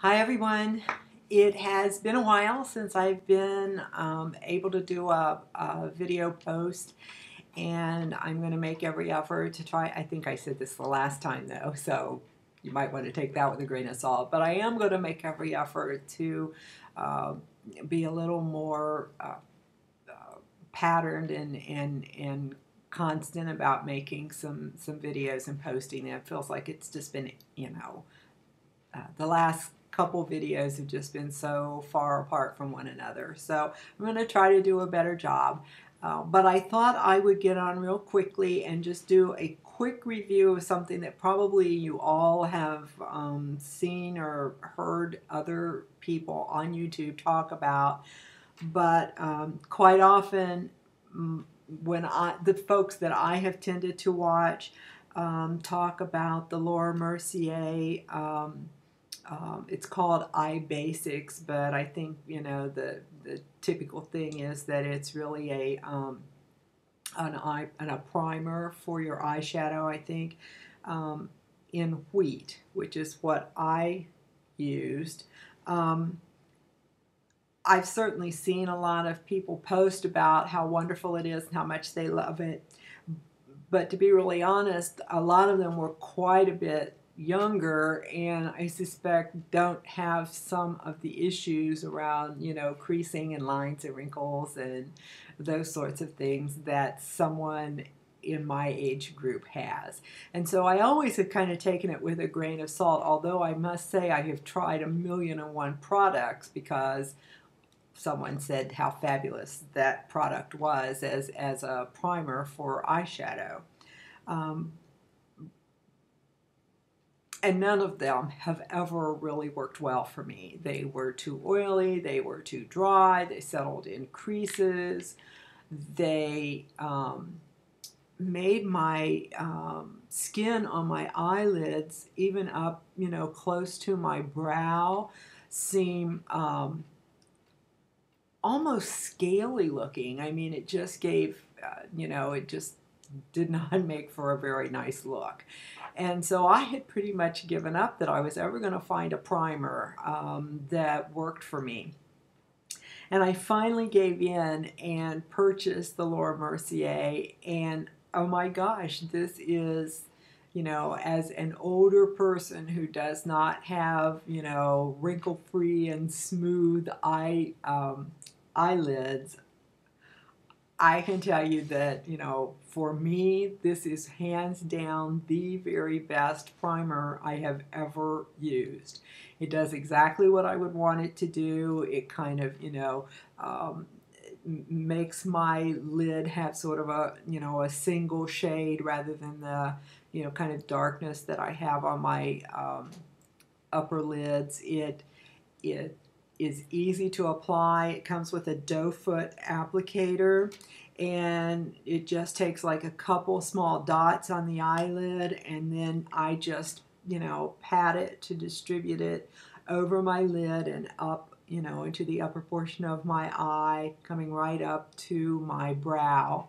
Hi everyone. It has been a while since I've been um, able to do a, a, video post and I'm going to make every effort to try. I think I said this the last time though, so you might want to take that with a grain of salt. But I am going to make every effort to uh, be a little more uh, uh, patterned and, and, and constant about making some, some videos and posting. It feels like it's just been, you know, uh, the last couple videos have just been so far apart from one another. So I'm going to try to do a better job. Uh, but I thought I would get on real quickly and just do a quick review of something that probably you all have um, seen or heard other people on YouTube talk about. But um, quite often, when I the folks that I have tended to watch um, talk about the Laura Mercier um, it's called Eye Basics, but I think you know the the typical thing is that it's really a um, an eye and a primer for your eyeshadow. I think um, in wheat, which is what I used. Um, I've certainly seen a lot of people post about how wonderful it is and how much they love it. But to be really honest, a lot of them were quite a bit younger and I suspect don't have some of the issues around, you know, creasing and lines and wrinkles and those sorts of things that someone in my age group has. And so I always have kind of taken it with a grain of salt, although I must say I have tried a million and one products because someone said how fabulous that product was as, as a primer for eyeshadow. Um, and none of them have ever really worked well for me. They were too oily, they were too dry, they settled in creases, they um, made my um, skin on my eyelids, even up, you know, close to my brow, seem um, almost scaly looking. I mean, it just gave, uh, you know, it just did not make for a very nice look. And so I had pretty much given up that I was ever going to find a primer um, that worked for me. And I finally gave in and purchased the Laura Mercier. And oh my gosh, this is, you know, as an older person who does not have, you know, wrinkle free and smooth eye, um, eyelids, I can tell you that, you know, for me, this is hands down the very best primer I have ever used. It does exactly what I would want it to do. It kind of, you know, um, makes my lid have sort of a, you know, a single shade rather than the, you know, kind of darkness that I have on my um, upper lids. It, it is easy to apply. It comes with a doe foot applicator and it just takes like a couple small dots on the eyelid and then I just, you know, pat it to distribute it over my lid and up, you know, into the upper portion of my eye, coming right up to my brow.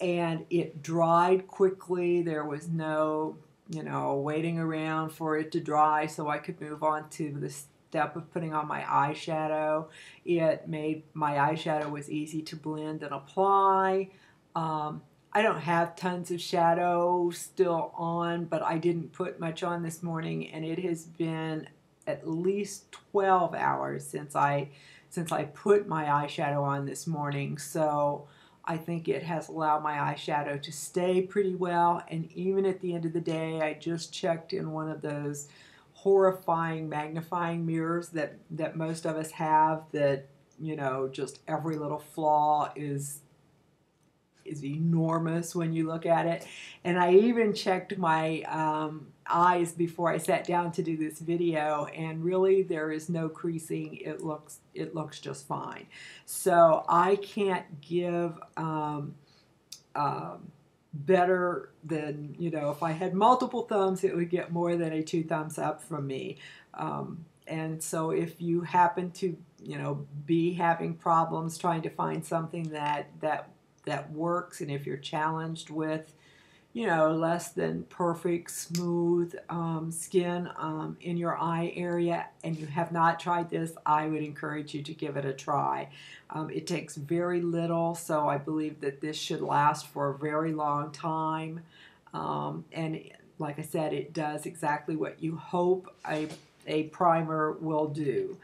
And it dried quickly. There was no, you know, waiting around for it to dry so I could move on to the step of putting on my eyeshadow. It made my eyeshadow was easy to blend and apply. Um, I don't have tons of shadow still on, but I didn't put much on this morning, and it has been at least 12 hours since I since I put my eyeshadow on this morning. So I think it has allowed my eyeshadow to stay pretty well. And even at the end of the day, I just checked in one of those horrifying magnifying mirrors that that most of us have that you know just every little flaw is is enormous when you look at it. And I even checked my um, eyes before I sat down to do this video and really there is no creasing. It looks it looks just fine. So I can't give um, um, better than, you know, if I had multiple thumbs, it would get more than a two thumbs up from me. Um, and so if you happen to, you know, be having problems trying to find something that, that, that works, and if you're challenged with, you know, less than perfect, smooth um, skin um, in your eye area and you have not tried this, I would encourage you to give it a try. Um, it takes very little, so I believe that this should last for a very long time. Um, and like I said, it does exactly what you hope a, a primer will do.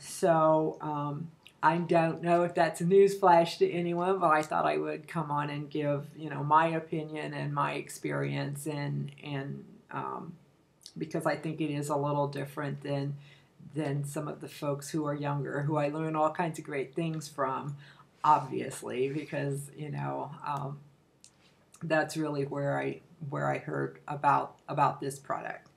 So, um, I don't know if that's a newsflash to anyone, but I thought I would come on and give you know my opinion and my experience and and um, because I think it is a little different than than some of the folks who are younger who I learn all kinds of great things from, obviously because you know um, that's really where I where I heard about about this product.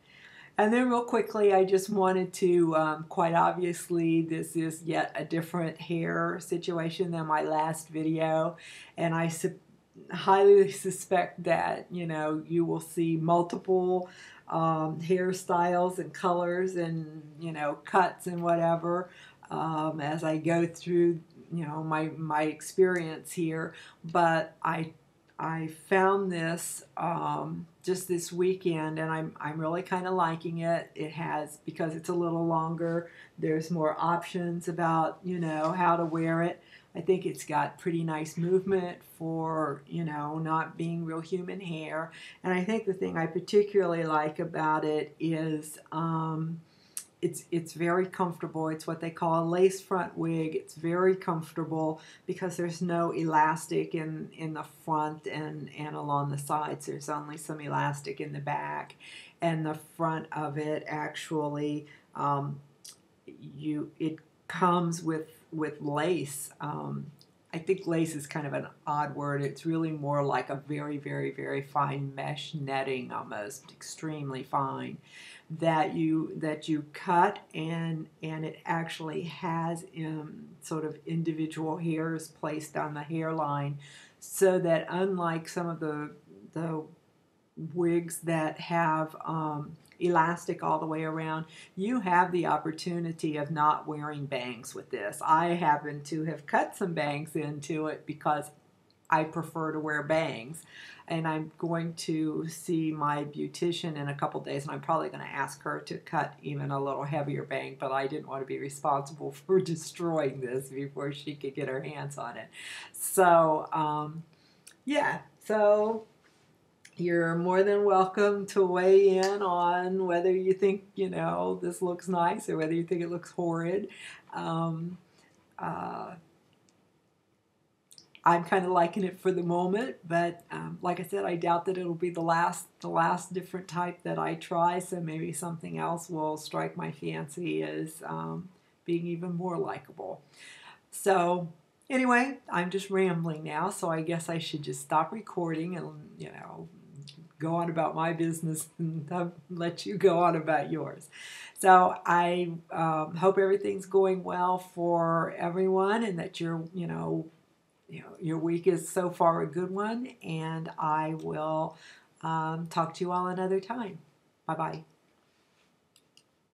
And then, real quickly, I just wanted to, um, quite obviously, this is yet a different hair situation than my last video. And I su highly suspect that, you know, you will see multiple um, hairstyles and colors and, you know, cuts and whatever um, as I go through, you know, my, my experience here. But I I found this um, just this weekend, and I'm I'm really kind of liking it. It has because it's a little longer. There's more options about you know how to wear it. I think it's got pretty nice movement for you know not being real human hair, and I think the thing I particularly like about it is. Um, it's it's very comfortable. It's what they call a lace front wig. It's very comfortable because there's no elastic in in the front and and along the sides. There's only some elastic in the back, and the front of it actually um, you it comes with with lace. Um, I think lace is kind of an odd word. It's really more like a very, very, very fine mesh netting, almost extremely fine, that you that you cut and and it actually has um, sort of individual hairs placed on the hairline, so that unlike some of the the wigs that have um, elastic all the way around, you have the opportunity of not wearing bangs with this. I happen to have cut some bangs into it because I prefer to wear bangs. And I'm going to see my beautician in a couple days, and I'm probably going to ask her to cut even a little heavier bang, but I didn't want to be responsible for destroying this before she could get her hands on it. So, um, yeah, so you're more than welcome to weigh in on whether you think, you know, this looks nice or whether you think it looks horrid. Um, uh, I'm kind of liking it for the moment, but um, like I said, I doubt that it'll be the last the last different type that I try. So maybe something else will strike my fancy as um, being even more likable. So anyway, I'm just rambling now, so I guess I should just stop recording and you know go on about my business and let you go on about yours. So I um, hope everything's going well for everyone and that your you know you know your week is so far a good one. And I will um, talk to you all another time. Bye bye.